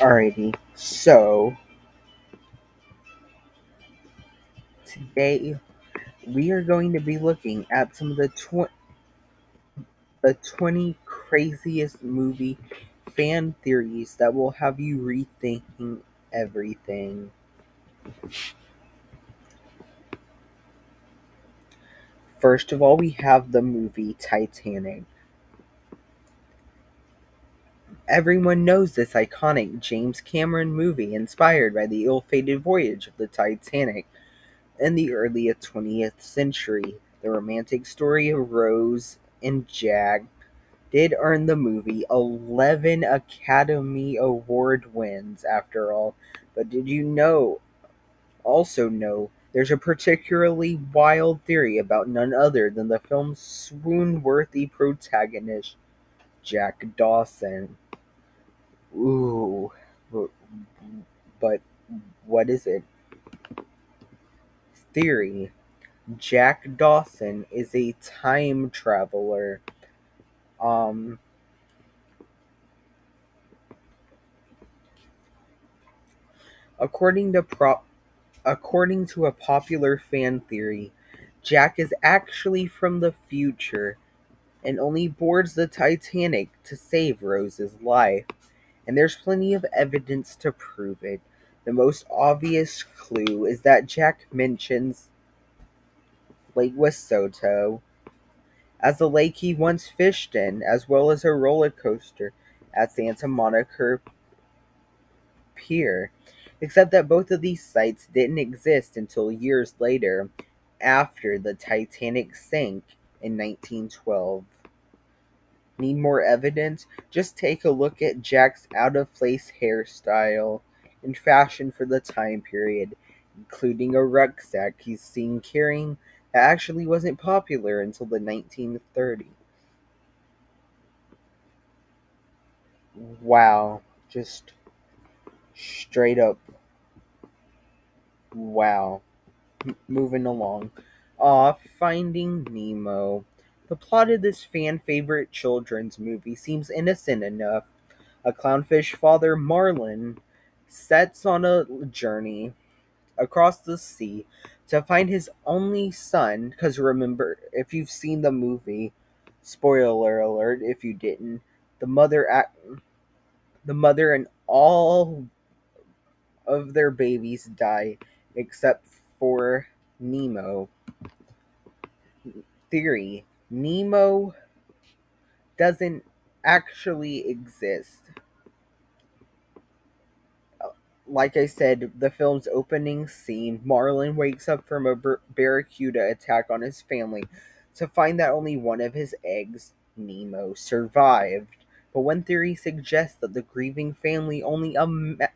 Alrighty, so today we are going to be looking at some of the tw- the 20 craziest movie fan theories that will have you rethinking everything. First of all, we have the movie Titanic. Everyone knows this iconic James Cameron movie inspired by the ill fated voyage of the Titanic in the early 20th century. The romantic story of Rose and Jack did earn the movie 11 Academy Award wins after all. But did you know also know there's a particularly wild theory about none other than the film's swoon worthy protagonist, Jack Dawson. Ooh, but what is it? Theory Jack Dawson is a time traveler. Um, according to prop, according to a popular fan theory, Jack is actually from the future and only boards the Titanic to save Rose's life and there's plenty of evidence to prove it. The most obvious clue is that Jack mentions Lake Wissota as a lake he once fished in, as well as a roller coaster at Santa Monica Pier. Except that both of these sites didn't exist until years later, after the Titanic sank in 1912. Need more evidence? Just take a look at Jack's out of place hairstyle and fashion for the time period, including a rucksack he's seen carrying that actually wasn't popular until the 1930s. Wow. Just straight up. Wow. M- moving along. Aw, Finding Nemo. The plot of this fan favorite children's movie seems innocent enough. A clownfish father, Marlin, sets on a journey across the sea to find his only son. Because remember, if you've seen the movie, spoiler alert if you didn't, the mother the mother and all of their babies die except for Nemo. Theory Nemo doesn't actually exist. Uh, like I said, the film's opening scene, Marlin wakes up from a bar- barracuda attack on his family to find that only one of his eggs, Nemo, survived. But one theory suggests that the grieving family only ima-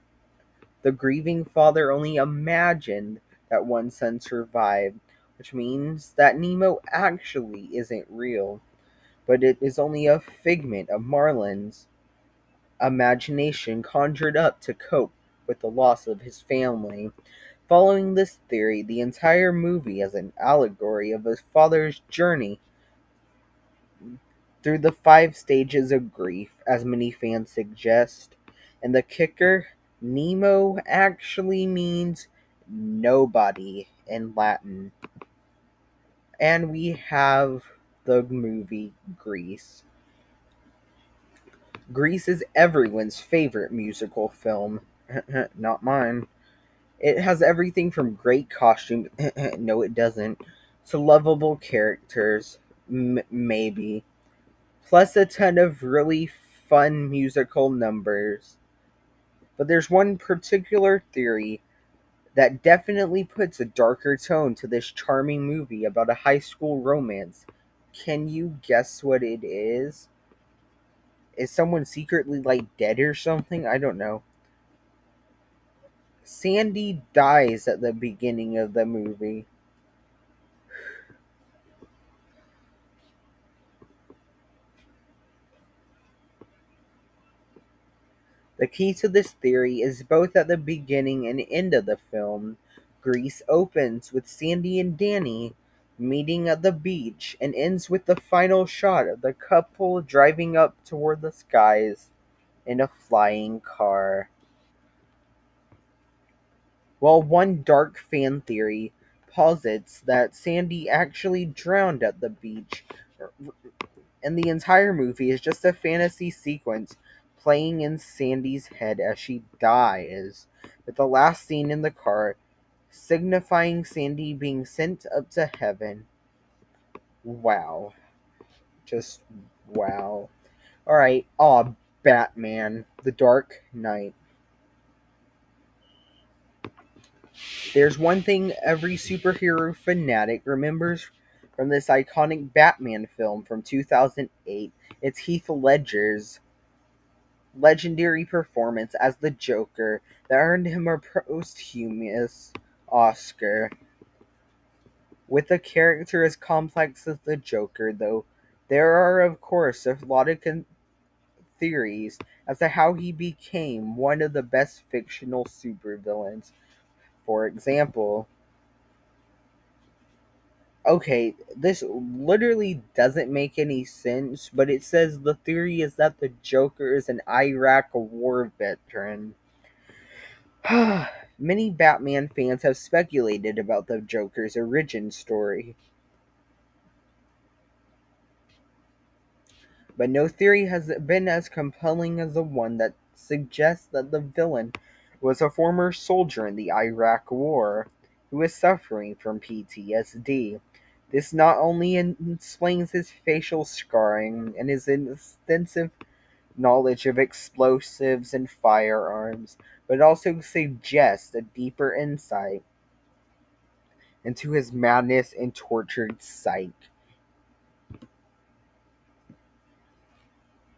the grieving father only imagined that one son survived which means that Nemo actually isn't real, but it is only a figment of Marlin's imagination conjured up to cope with the loss of his family. Following this theory, the entire movie is an allegory of his father's journey through the five stages of grief, as many fans suggest. And the kicker Nemo actually means nobody in Latin and we have the movie Grease. Grease is everyone's favorite musical film. Not mine. It has everything from great costume, no, it doesn't, to lovable characters, M- maybe, plus a ton of really fun musical numbers. But there's one particular theory that definitely puts a darker tone to this charming movie about a high school romance. Can you guess what it is? Is someone secretly like dead or something? I don't know. Sandy dies at the beginning of the movie. The key to this theory is both at the beginning and end of the film. Grease opens with Sandy and Danny meeting at the beach and ends with the final shot of the couple driving up toward the skies in a flying car. While one dark fan theory posits that Sandy actually drowned at the beach, er, er, and the entire movie is just a fantasy sequence playing in Sandy's head as she dies, with the last scene in the car signifying Sandy being sent up to heaven. Wow. Just wow. Alright, aw, Batman, The Dark Knight. There's one thing every superhero fanatic remembers from this iconic Batman film from 2008. It's Heath Ledger's legendary performance as the Joker that earned him a posthumous Oscar. With a character as complex as the Joker, though, there are, of course, a lot of con- theories as to how he became one of the best fictional supervillains. For example, okay, this literally doesn't make any sense, but it says the theory is that the Joker is an Iraq war veteran. Many Batman fans have speculated about the Joker's origin story. But no theory has been as compelling as the one that suggests that the villain was a former soldier in the Iraq War who is suffering from PTSD. This not only explains his facial scarring and his extensive knowledge of explosives and firearms, but also suggests a deeper insight into his madness and tortured psyche.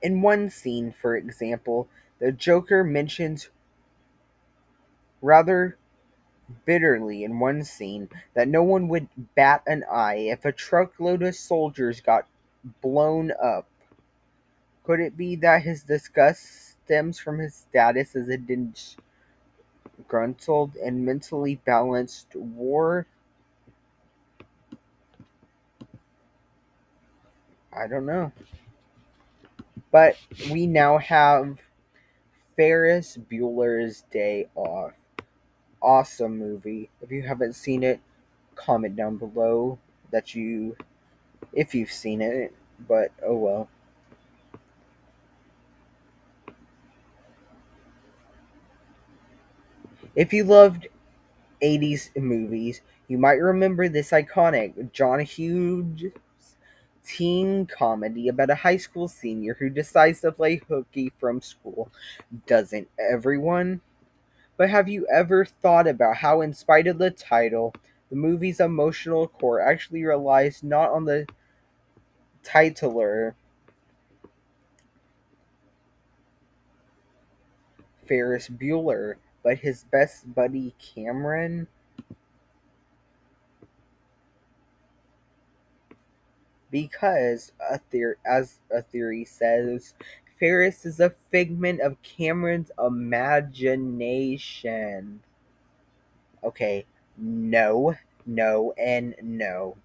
In one scene, for example, the Joker mentions rather bitterly in one scene that no one would bat an eye if a truckload of soldiers got blown up. Could it be that his disgust stems from his status as a disgruntled and mentally balanced war? I don't know. But we now have Ferris Bueller's Day Off awesome movie. If you haven't seen it, comment down below that you, if you've seen it, but oh well. If you loved 80s movies, you might remember this iconic John Hughes teen comedy about a high school senior who decides to play hooky from school. Doesn't everyone? But have you ever thought about how, in spite of the title, the movie's emotional core actually relies not on the titular Ferris Bueller, but his best buddy Cameron? Because, a theor- as a theory says, Ferris is a figment of Cameron's imagination. Okay, no, no, and no.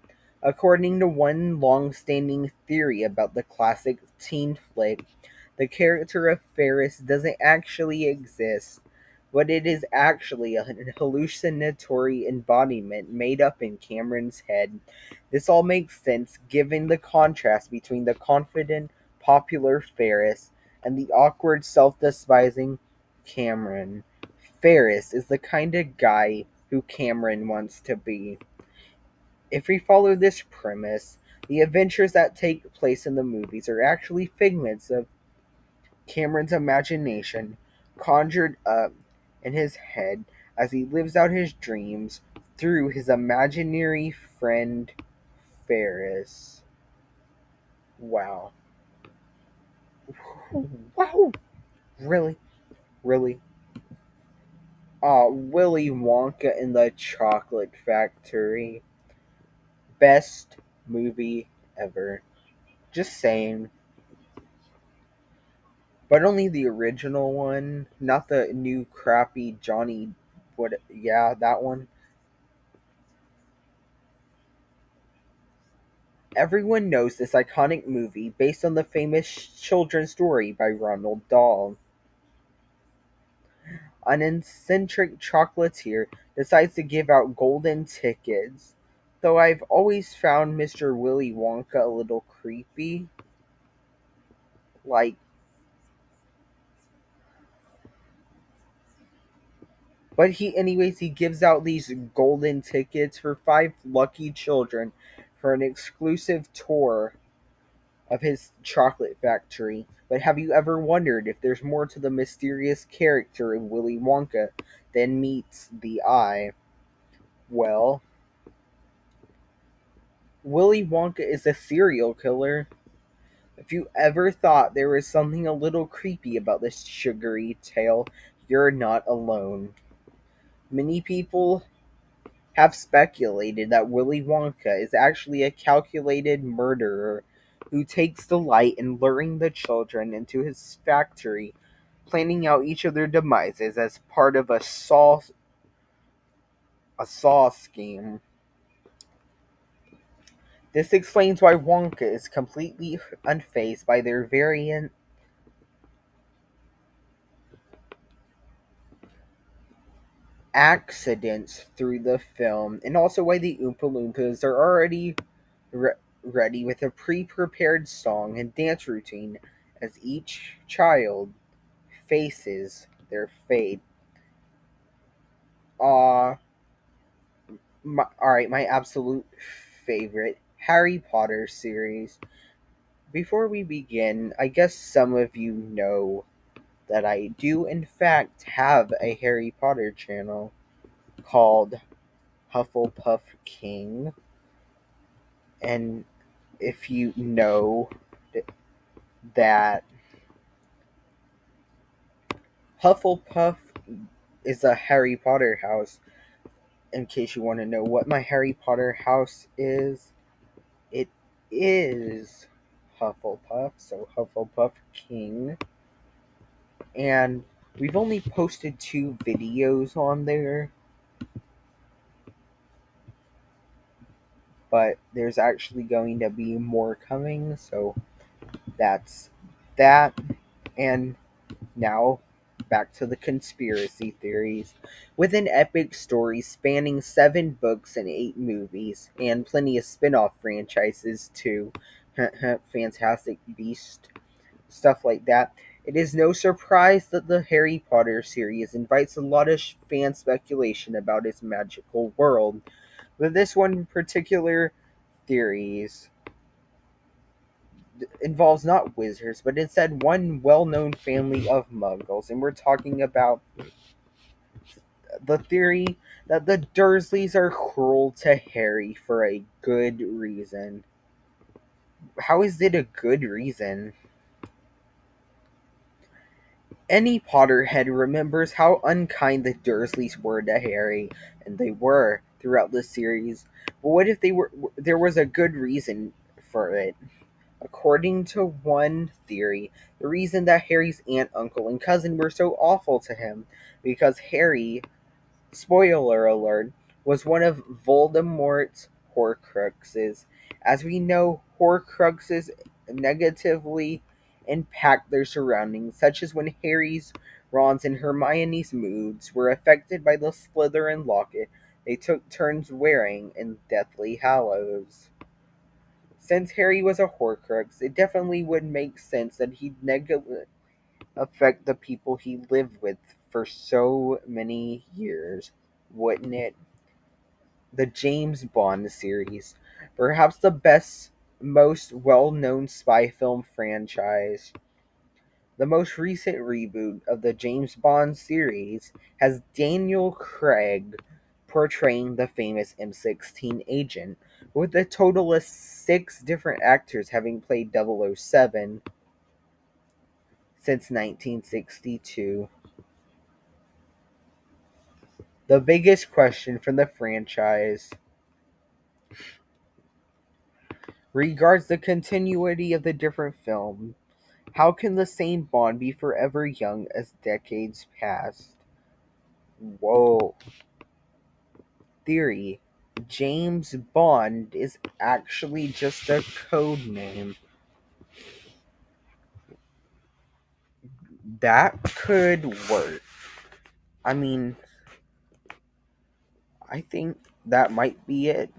According to one long standing theory about the classic teen flick, the character of Ferris doesn't actually exist, but it is actually a hallucinatory embodiment made up in Cameron's head. This all makes sense given the contrast between the confident, popular Ferris and the awkward, self despising Cameron. Ferris is the kind of guy who Cameron wants to be. If we follow this premise, the adventures that take place in the movies are actually figments of Cameron's imagination conjured up in his head as he lives out his dreams through his imaginary friend Ferris. Wow. Wow. Really? Really? Oh, Willy Wonka in the Chocolate Factory. Best movie ever. Just saying. But only the original one, not the new crappy Johnny. What? Yeah, that one. Everyone knows this iconic movie based on the famous children's story by Roald Dahl. an eccentric chocolatier decides to give out golden tickets. Though I've always found Mr. Willy Wonka a little creepy. Like, But he, anyways, he gives out these golden tickets for five lucky children for an exclusive tour of his chocolate factory. But have you ever wondered if there's more to the mysterious character of Willy Wonka than meets the eye? Well, Willy Wonka is a serial killer. If you ever thought there was something a little creepy about this sugary tale, you're not alone. Many people have speculated that Willy Wonka is actually a calculated murderer who takes delight in luring the children into his factory, planning out each of their demises as part of a saw a saw scheme. This explains why Wonka is completely unfazed by their variant accidents through the film, and also why the Oompa Loompas are already re- ready with a pre prepared song and dance routine as each child faces their fate. Uh, my, alright, my absolute favorite Harry Potter series. Before we begin, I guess some of you know that I do, in fact, have a Harry Potter channel called Hufflepuff King. And if you know that Hufflepuff is a Harry Potter house, in case you want to know what my Harry Potter house is, it is Hufflepuff, so Hufflepuff King and we've only posted two videos on there. But there's actually going to be more coming, so that's that. And now back to the conspiracy theories. With an epic story spanning seven books and eight movies, and plenty of spin off franchises too. Fantastic Beast, stuff like that. It is no surprise that the Harry Potter series invites a lot of fan speculation about its magical world. But this one particular theories involves not wizards, but instead one well-known family of muggles, and we're talking about the theory that the Dursleys are cruel to Harry for a good reason. How is it a good reason? Any Potterhead remembers how unkind the Dursleys were to Harry, and they were throughout the series. But what if they were there was a good reason for it? According to one theory, the reason that Harry's aunt, uncle, and cousin were so awful to him because Harry, spoiler alert, was one of Voldemort's Horcruxes. As we know, Horcruxes negatively impact their surroundings, such as when Harry's, Ron's, and Hermione's moods were affected by the Slytherin locket they took turns wearing in Deathly Hallows. Since Harry was a Horcrux, it definitely would make sense that he'd negatively affect the people he lived with for so many years, wouldn't it? The James Bond series, perhaps the best most well known spy film franchise. The most recent reboot of the James Bond series has Daniel Craig portraying the famous MI6 agent, with a total of six different actors having played 007 since 1962. The biggest question from the franchise regards the continuity of the different films. How can the same Bond be forever young as decades past? Whoa. Theory James Bond is actually just a code name. That could work. I mean, I think that might be it.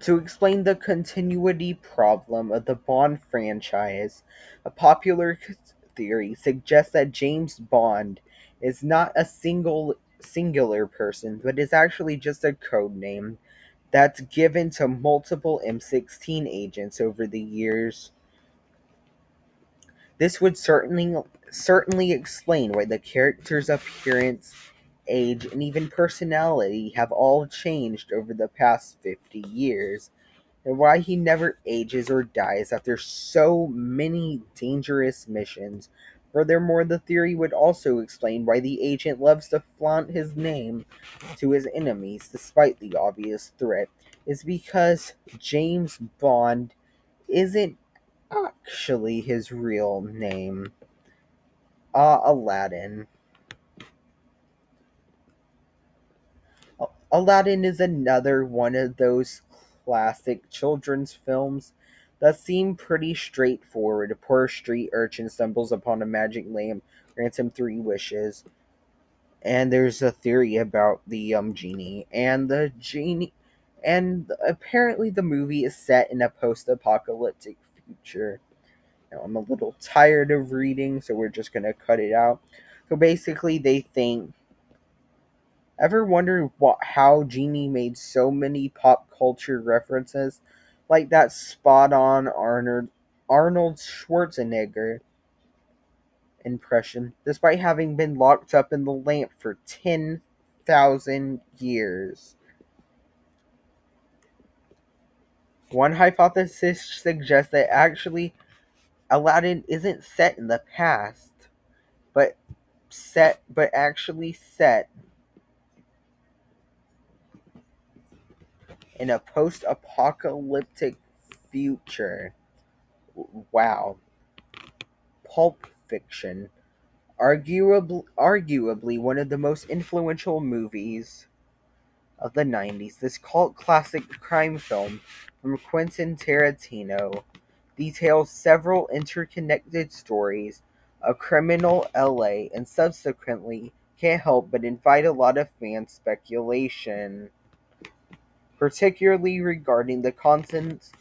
To explain the continuity problem of the Bond franchise, a popular theory suggests that James Bond is not a single singular person, but is actually just a code name that's given to multiple MI6 agents over the years. This would certainly certainly explain why the character's appearance, age, and even personality have all changed over the past 50 years, and why he never ages or dies after so many dangerous missions. Furthermore, the theory would also explain why the agent loves to flaunt his name to his enemies despite the obvious threat, is because James Bond isn't actually his real name. Ah, uh, Aladdin. Aladdin is another one of those classic children's films that seem pretty straightforward. A poor street urchin stumbles upon a magic lamp, grants him three wishes, and there's a theory about the um genie and the genie and apparently the movie is set in a post-apocalyptic future. Now, I'm a little tired of reading, so we're just gonna cut it out. So basically, they think. Ever wondered what how Genie made so many pop culture references, like that spot-on Arnold Arnold Schwarzenegger impression, despite having been locked up in the lamp for ten thousand years? One hypothesis suggests that actually Aladdin isn't set in the past, but set but actually set in a post-apocalyptic future. Wow. Pulp Fiction, arguably arguably one of the most influential movies of the 90s. This cult classic crime film from Quentin Tarantino details several interconnected stories of criminal LA and subsequently can't help but invite a lot of fan speculation, particularly regarding the contents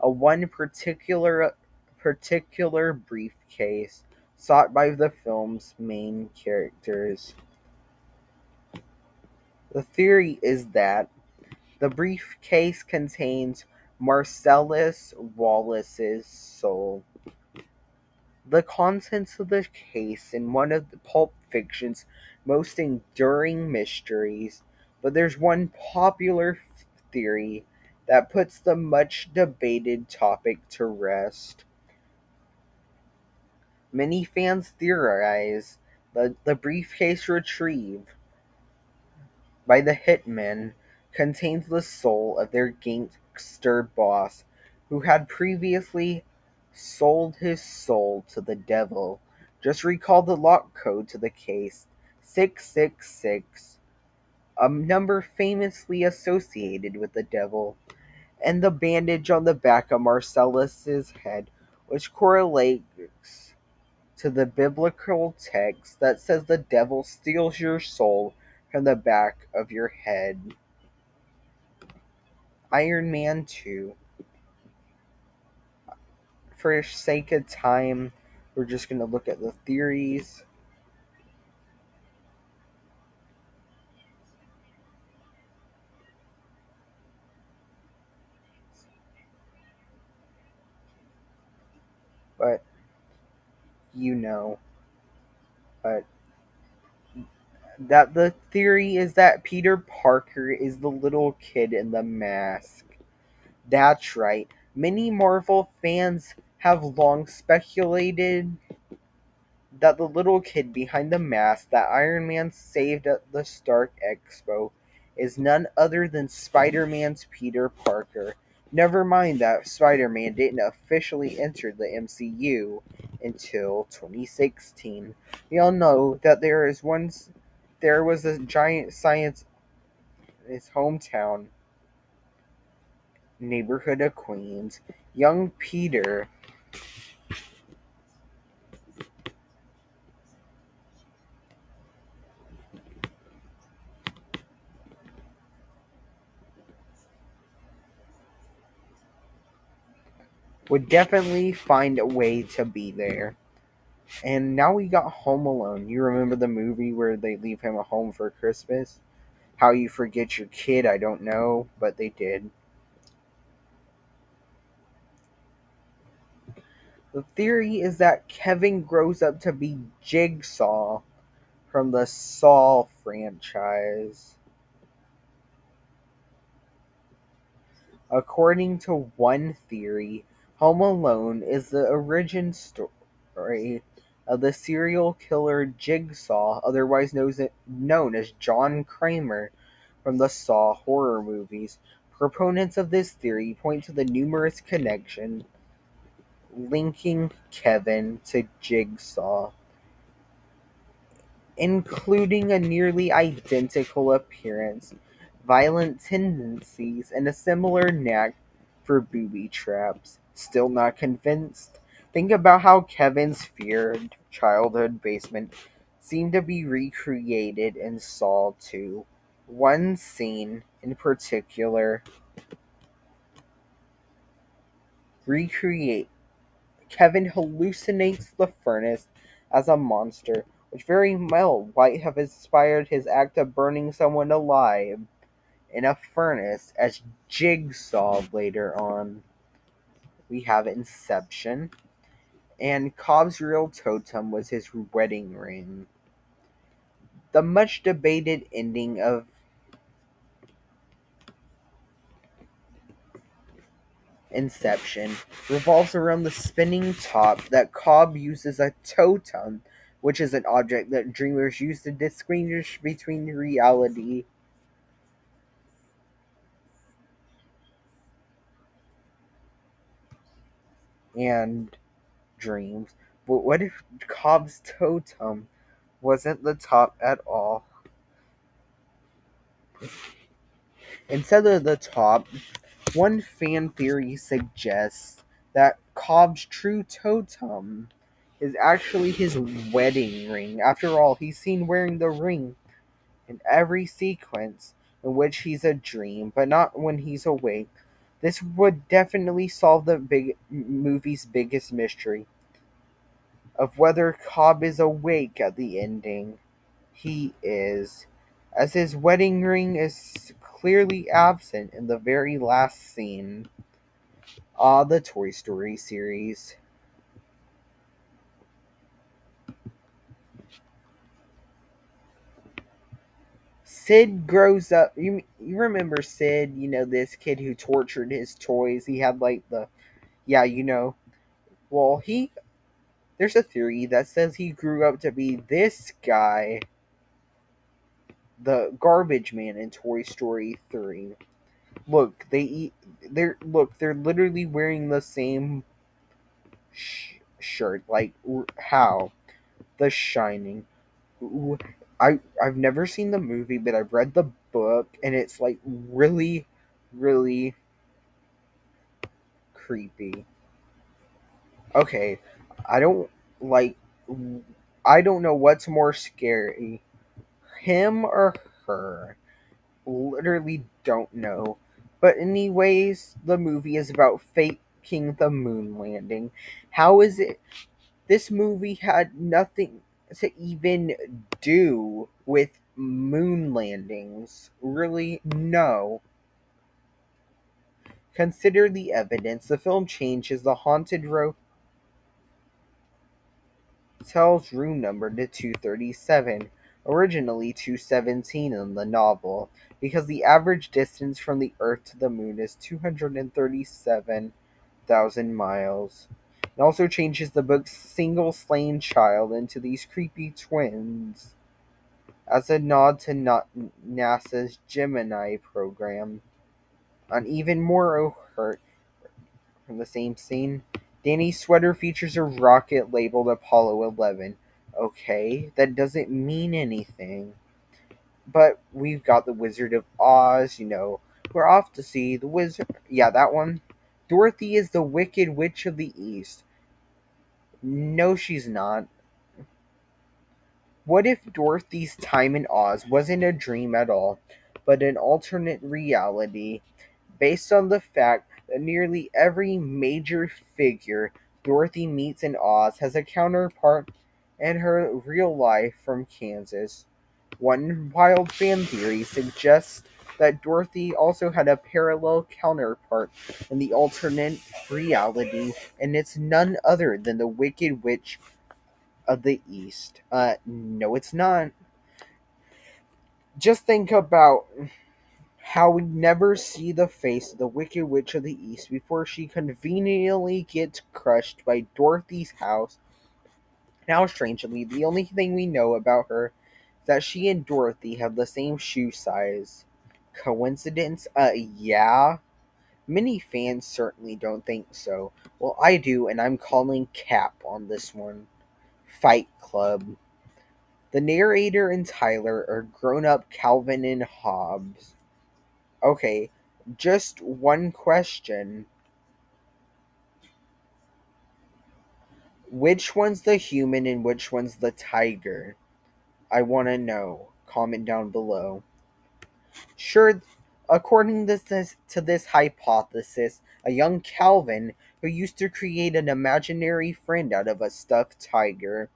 of one particular particular briefcase sought by the film's main characters. The theory is that the briefcase contains Marcellus Wallace's soul. The contents of the case in one of the Pulp Fiction's most enduring mysteries, but there's one popular theory that puts the much debated topic to rest. Many fans theorize that the briefcase retrieved by the hitmen contains the soul of their gangster boss who had previously sold his soul to the devil. Just recall the lock code to the case 666, a number famously associated with the devil, and the bandage on the back of Marcellus's head, which correlates to the biblical text that says the devil steals your soul from the back of your head. Iron Man 2. For sake of time, we're just going to look at the theories. But, you know, but that the theory is that Peter Parker is the little kid in the mask. That's right. Many Marvel fans have long speculated that the little kid behind the mask that Iron Man saved at the Stark Expo is none other than Spider Man's Peter Parker. Never mind that Spider Man didn't officially enter the MCU until 2016. We all know that there is one there was a giant science in his hometown neighborhood of Queens. Young Peter would definitely find a way to be there. And now we got Home Alone. You remember the movie where they leave him a home for Christmas? How you forget your kid, I don't know, but they did. The theory is that Kevin grows up to be Jigsaw from the Saw franchise. According to one theory, Home Alone is the origin story of the serial killer Jigsaw, otherwise known as John Kramer from the Saw horror movies. Proponents of this theory point to the numerous connections linking Kevin to Jigsaw, including a nearly identical appearance, violent tendencies, and a similar knack for booby traps. Still not convinced? Think about how Kevin's feared childhood basement seemed to be recreated in Saw 2. One scene in particular recreate Kevin hallucinates the furnace as a monster, which very well might have inspired his act of burning someone alive in a furnace as Jigsaw later on. We have Inception, and Cobb's real totem was his wedding ring. The much debated ending of Inception revolves around the spinning top that Cobb uses a totem, which is an object that dreamers use to distinguish between reality and dreams. But what if Cobb's totem wasn't the top at all? Instead of the top, one fan theory suggests that Cobb's true totem is actually his wedding ring. After all, he's seen wearing the ring in every sequence in which he's a dream, but not when he's awake. This would definitely solve the big movie's biggest mystery of whether Cobb is awake at the ending. He is, as his wedding ring is clearly absent in the very last scene. Ah, the Toy Story series. Sid grows up. You you remember Sid? You know this kid who tortured his toys. He had like the, yeah, you know. Well, he there's a theory that says he grew up to be this guy the garbage man in Toy Story 3. Look, they eat they're look, they're literally wearing the same sh- shirt like how The Shining. Ooh, I I've never seen the movie, but I've read the book and it's like really really creepy. Okay, I don't like I don't know what's more scary him or her. Literally don't know. But, anyways, the movie is about faking the moon landing. How is it? This movie had nothing to even do with moon landings. Really? No. Consider the evidence. The film changes the haunted row tells room number to 237 originally 217 in the novel, because the average distance from the Earth to the Moon is 237,000 miles. It also changes the book's single slain child into these creepy twins as a nod to NASA's Gemini program. On even more overt from the same scene, Danny's sweater features a rocket labeled Apollo 11 Okay, that doesn't mean anything. But we've got the Wizard of Oz, you know. We're off to see the Wizard. Yeah, that one. Dorothy is the Wicked Witch of the East. No, she's not. What if Dorothy's time in Oz wasn't a dream at all, but an alternate reality based on the fact nearly every major figure Dorothy meets in Oz has a counterpart in her real life from Kansas. One wild fan theory suggests that Dorothy also had a parallel counterpart in the alternate reality, and it's none other than the Wicked Witch of the East. Uh, no, it's not. Just think about how we never see the face of the Wicked Witch of the East before she conveniently gets crushed by Dorothy's house. Now, strangely, the only thing we know about her is that she and Dorothy have the same shoe size. Coincidence? Uh, yeah. Many fans certainly don't think so. Well, I do, and I'm calling cap on this one. Fight Club. The narrator and Tyler are grown up Calvin and Hobbes. Okay, just one question. Which one's the human and which one's the tiger? I want to know. Comment down below. Sure, according to this, to this hypothesis, a young Calvin who used to create an imaginary friend out of a stuffed tiger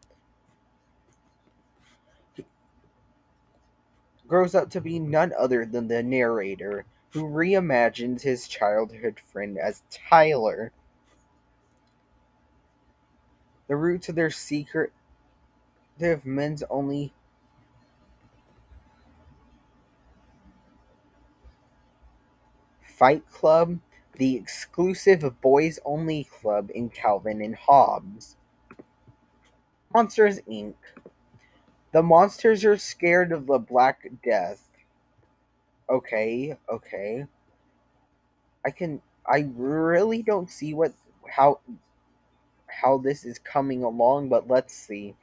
grows up to be none other than the narrator, who reimagines his childhood friend as Tyler. The root to their secret of men's only Fight Club, the exclusive boys only club in Calvin and Hobbes. Monsters Inc. The monsters are scared of the Black Death. Okay, okay. I can I really don't see what how how this is coming along, but let's see.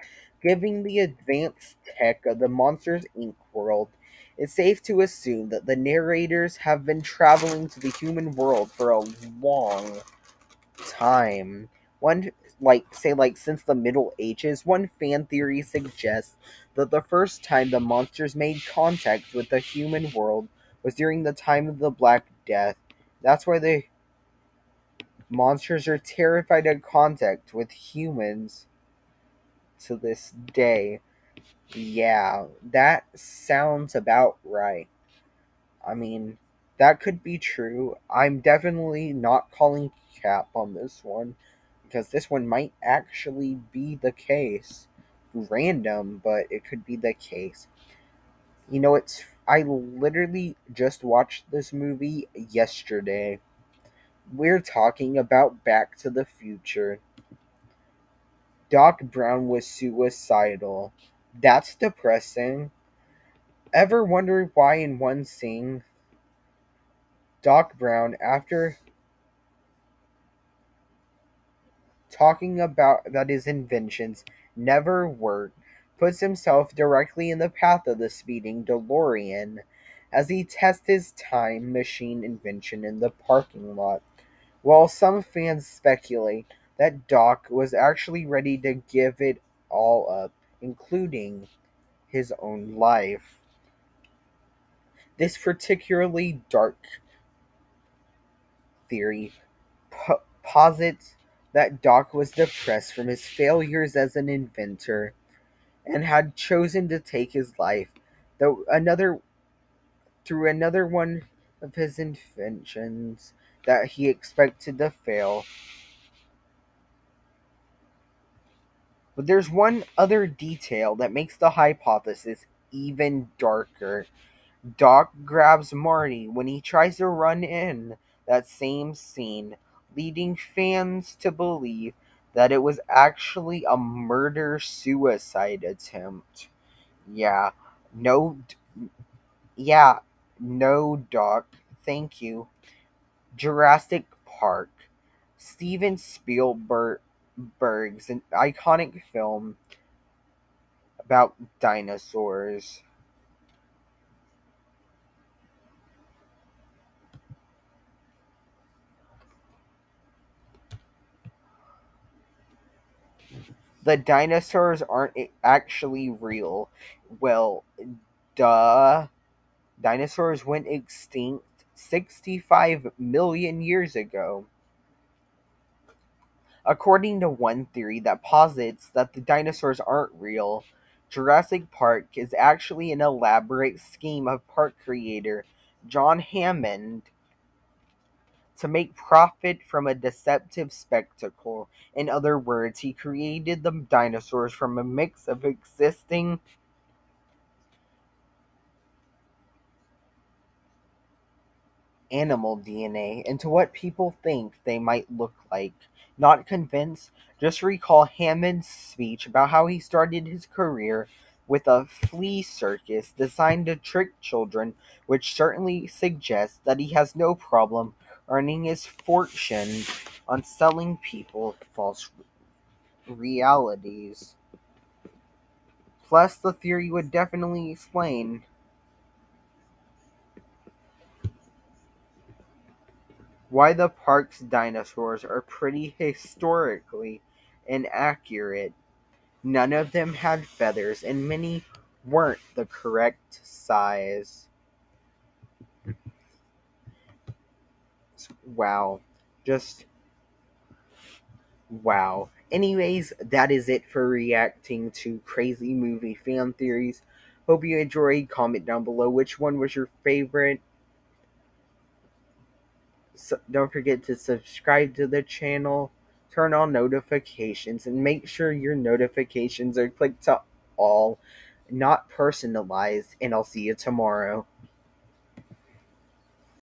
Given the advanced tech of the Monsters Inc. world, it's safe to assume that the narrators have been traveling to the human world for a long time. One like say like since the Middle Ages, one fan theory suggests that the first time the monsters made contact with the human world was during the time of the Black Death. That's why the monsters are terrified of contact with humans to this day. Yeah, that sounds about right. I mean, that could be true. I'm definitely not calling cap on this one because this one might actually be the case. Random, but it could be the case. You know, it's I literally just watched this movie yesterday. We're talking about Back to the Future. Doc Brown was suicidal. That's depressing. Ever wonder why in one scene Doc Brown after talking about that his inventions never worked, puts himself directly in the path of the speeding DeLorean as he tests his time machine invention in the parking lot. While some fans speculate that Doc was actually ready to give it all up, including his own life. This particularly dark theory po- posits that Doc was depressed from his failures as an inventor and had chosen to take his life, though another through another one of his inventions that he expected to fail. But there's one other detail that makes the hypothesis even darker. Doc grabs Marty when he tries to run in that same scene leading fans to believe that it was actually a murder suicide attempt. Yeah, no, yeah, no, Doc, thank you. Jurassic Park. Steven Spielberg's an iconic film about dinosaurs. The dinosaurs aren't actually real. Well, duh. Dinosaurs went extinct 65 million years ago. According to one theory that posits that the dinosaurs aren't real, Jurassic Park is actually an elaborate scheme of park creator John Hammond to make profit from a deceptive spectacle. In other words, he created the dinosaurs from a mix of existing animal DNA into what people think they might look like. Not convinced? Just recall Hammond's speech about how he started his career with a flea circus designed to trick children, which certainly suggests that he has no problem earning his fortune on selling people false realities. Plus, the theory would definitely explain why the park's dinosaurs are pretty historically inaccurate. None of them had feathers, and many weren't the correct size. Wow. Just wow. Anyways, that is it for reacting to crazy movie fan theories. Hope you enjoyed. Comment down below which one was your favorite. So don't forget to subscribe to the channel, turn on notifications, and make sure your notifications are clicked to all, not personalized. And I'll see you tomorrow.